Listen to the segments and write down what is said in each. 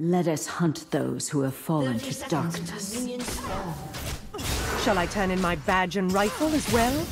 Let us hunt those who have fallen to darkness. until minions spawn. Shall I turn in my badge and rifle as well?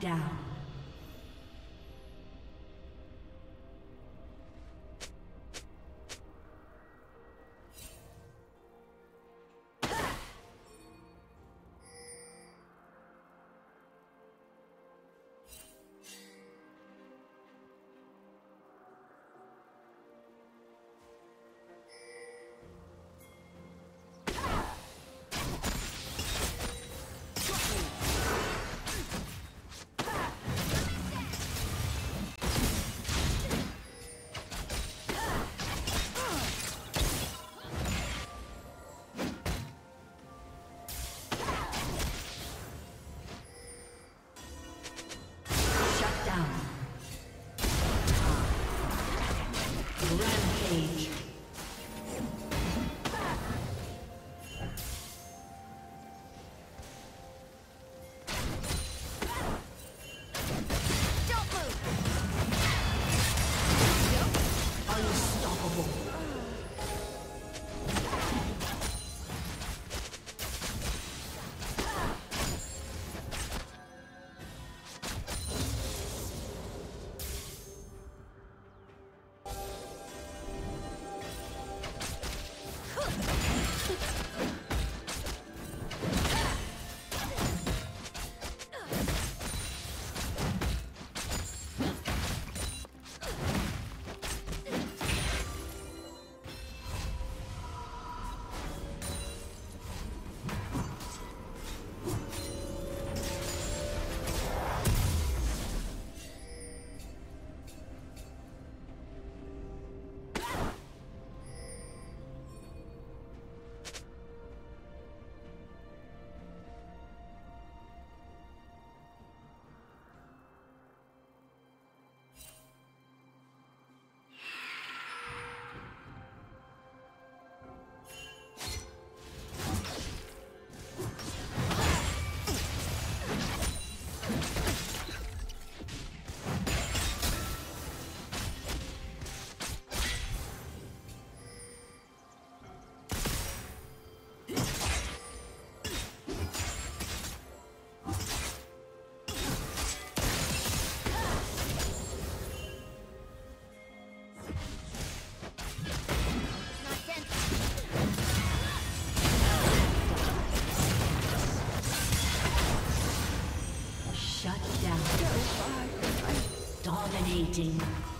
Down. Dominating.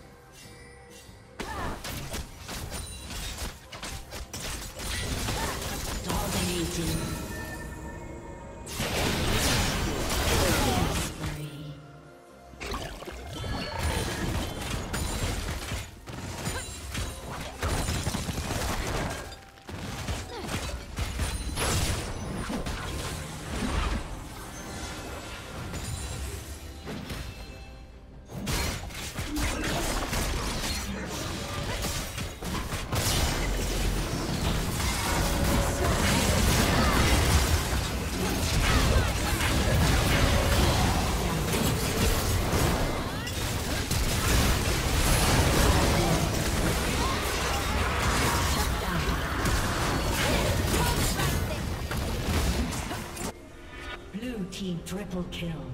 Triple kill.